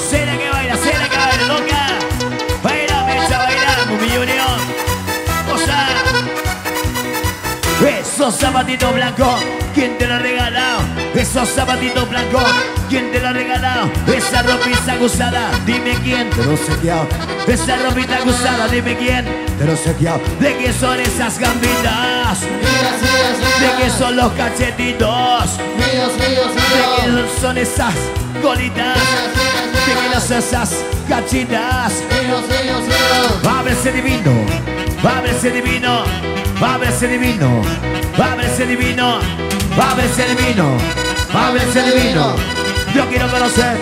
Cena que baila, cena que baila, toca. Baila, mecha, baila, mi. Cosa. Esos zapatitos blancos, ¿quién te lo ha regalado? Esos zapatitos blancos, ¿quién te lo ha regalado? Esa ropita usada, dime quién te lo sequeado. Esa ropita usada, dime quién te lo sequeado. ¿De qué son esas gambitas? ¿De qué son los cachetitos? Míos, míos, ¿De míos. qué son esas colitas? ¿De qué son esas cachitas? Míos, míos, míos. Ábrese divino, ábrese divino, ábrese divino, ábrese divino, ábrese divino, ábrese divino. Yo quiero conocer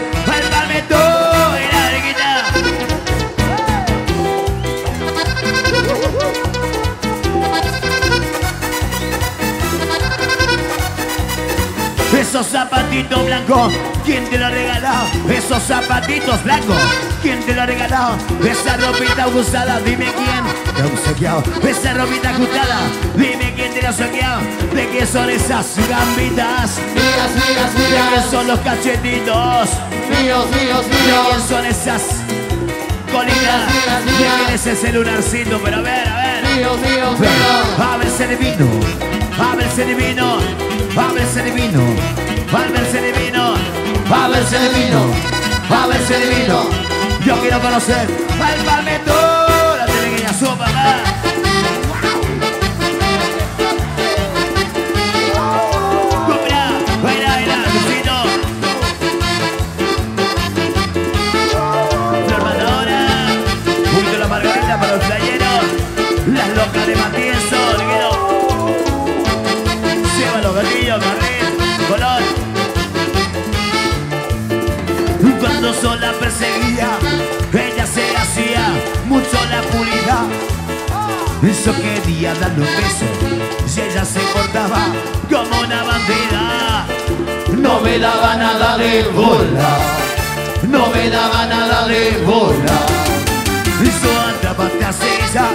zapatitos blancos, ¿quién te lo ha regalado? Esos zapatitos blancos, ¿quién te lo ha regalado? Esa ropita usada, dime quién te ha obsequiado. Esa ropita ajustada, dime quién te la ha obsequiado. ¿De qué son esas gambitas? Mías, mías, ¿De qué mías. son los cachetitos? Míos, míos, ¿De quién míos. son esas colitas? ¿De quién es el celularcito? Pero a ver, a ver. Míos, míos, míos. Ábrese divino, ábrese divino, ábrese divino, ábrese divino, ábrese divino, ábrese divino. Yo quiero conocer al palmeto, la pequeña sopa, Sola perseguía, ella se hacía mucho la pulida. Eso quería darle un beso, si ella se cortaba como una bandida. No me daba nada de bola. No me daba nada de bola. Hizo andaba tras ella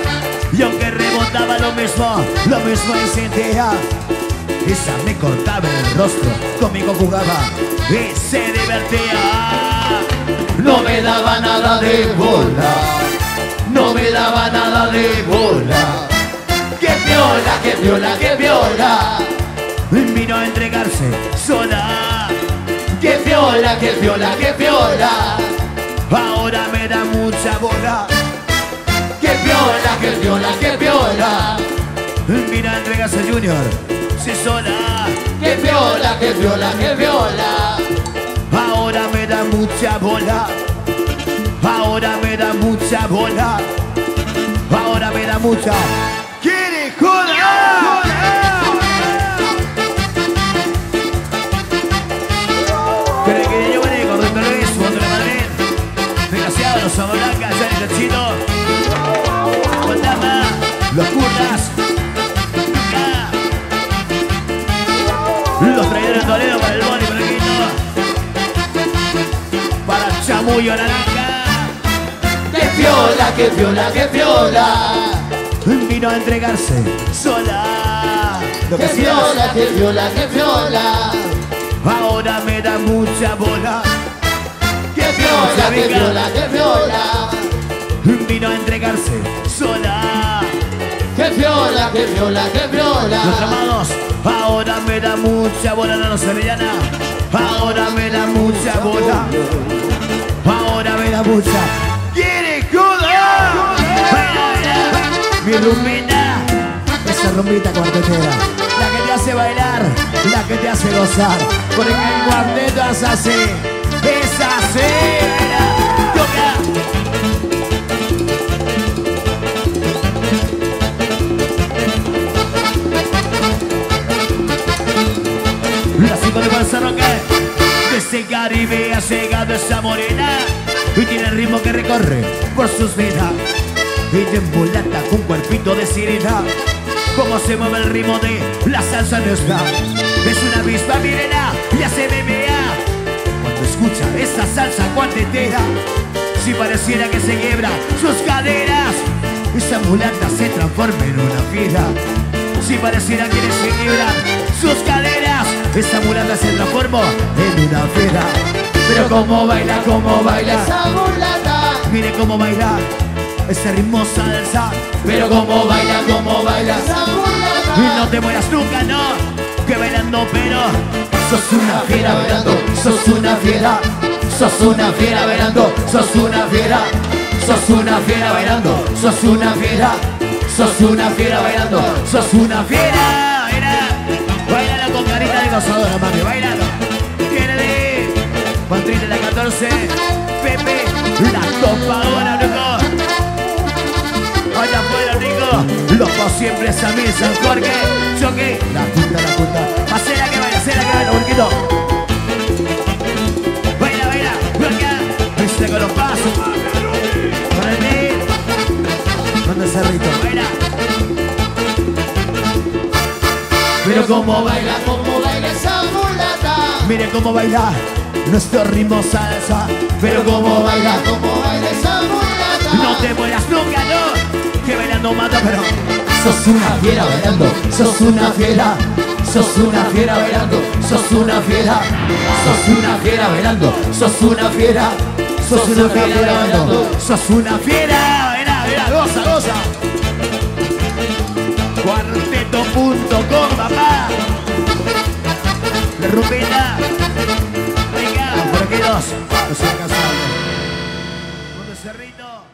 Y aunque rebotaba lo mismo, lo mismo y sentía Esa me cortaba el rostro, conmigo jugaba y se divertía No me daba nada de bola. No me daba nada de bola. ¡Qué viola, qué viola, qué viola! Vino a entregarse sola ¡Qué viola, qué viola, qué viola! Ahora me da mucha bola ¡Qué viola, qué viola, qué viola! Vino a entregarse Junior, sí sola ¡Qué viola, qué viola, qué viola! Me mucha bola. Ahora me da mucha bola. Ahora me da mucha. ¡Quiere joder! Pero que yo vine con Luis, cuando la Madrid. Desgraciado, los blancas, ya el chino. Para Chamullo Naranja. ¡Qué viola, qué viola, qué viola! Vino a entregarse sola. Lo ¡Qué que viola, qué viola, qué viola! ahora me da mucha bola. ¡Qué viola, qué viola, qué viola! Vino a entregarse sola. ¡Qué viola, qué viola, qué Los viola! llamados, ahora me da mucha bola la Sevillana. Ahora me da mucha bola. Ahora me da mucha. ¿Quiere joda? Baila, baila. Mi rumbita, esa rumbita cuartetera. La que te hace bailar, la que te hace gozar. Porque el cuarteto es así, es así. Toca. La cinco de Manzanoca Desde Caribe ha llegado esa morena Y tiene el ritmo que recorre por sus vidas Y te embulata con cuerpito de sirena. Como se mueve el ritmo de la salsa nuestra Es una avispa mirena, ya se me vea Cuando escucha esa salsa cuartetera Si pareciera que se quiebra sus caderas Esa mulata se transforma en una fiera Si pareciera que se quiebran sus caderas Esa mulata se transformó en una fiera. Pero como baila, como baila esa mulata. Mire cómo baila ese ritmo salsa. Pero como baila, como baila esa mulata. Y no te mueras nunca, no. Que bailando, pero sos una fiera bailando, sos una fiera. Sos una fiera bailando, sos una fiera. Sos una fiera bailando, sos una fiera. Sos una fiera bailando, sos una fiera. Gozadora, mami, bailalo. Kennedy, Patrick de la 14, Pepe, la topadora, loco. Allá afuera, rico. Loco siempre es a mí, San Jorge. Choque, la punta, la punta. Hacela que baila, hacela que baila, burquito. Baila, baila, acá. Viste con los pasos. Con el beat. Manda cerrito, baila. Pero como baila, como mulata. Mire cómo baila nuestro ritmo salsa. Pero como baila, como baila esa mulata. No te mueras nunca, no. Que bailando mata, pero Sos una fiera bailando, sos una fiera. Sos una fiera bailando, sos una fiera. Sos una fiera bailando, sos una fiera. Sos una fiera bailando. sos una fiera. Mira, mira, goza, goza. Cuarteto.com, papá. Alcanza. ¿Dónde cerrito?